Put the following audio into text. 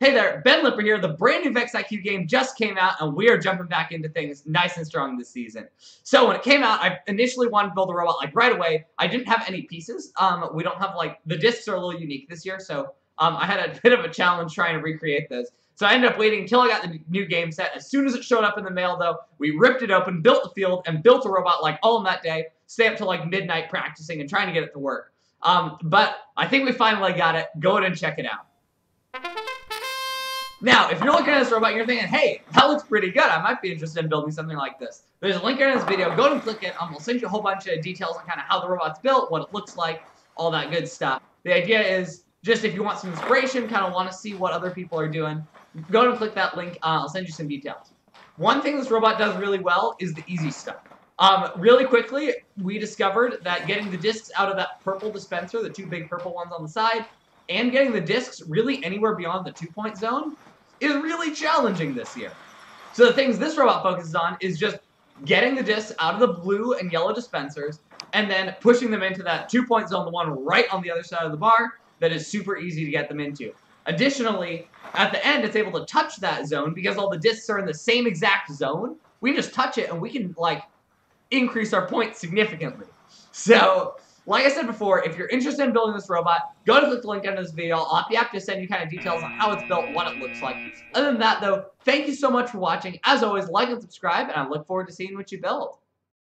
Hey there, Ben Lipper here. The brand new Vex IQ game just came out, and we are jumping back into things nice and strong this season. So when it came out, I initially wanted to build a robot like right away. I didn't have any pieces. Um, we don't have like the discs are a little unique this year, so um, I had a bit of a challenge trying to recreate those. So I ended up waiting until I got the new game set. As soon as it showed up in the mail, though, we ripped it open, built the field, and built a robot like all in that day. Stay up till like midnight practicing and trying to get it to work. Um, but I think we finally got it. Go ahead and check it out. Now, if you're looking at this robot, you're thinking, hey, that looks pretty good. I might be interested in building something like this. There's a link in this video. Go and click it. Um, we'll send you a whole bunch of details on kind of how the robot's built, what it looks like, all that good stuff. The idea is just if you want some inspiration, kind of want to see what other people are doing, go and click that link. Uh, I'll send you some details. One thing this robot does really well is the easy stuff. Um, really quickly, we discovered that getting the discs out of that purple dispenser, the two big purple ones on the side, and getting the discs really anywhere beyond the two-point zone is really challenging this year. So the things this robot focuses on is just getting the discs out of the blue and yellow dispensers and then pushing them into that two-point zone, the one right on the other side of the bar, that is super easy to get them into. Additionally, at the end, it's able to touch that zone because all the discs are in the same exact zone. We just touch it and we can, like, increase our points significantly. So, like I said before, if you're interested in building this robot, go to click the link under this video. I'll be happy to send you kind of details on how it's built, what it looks like. Other than that, though, thank you so much for watching. As always, like and subscribe, and I look forward to seeing what you build.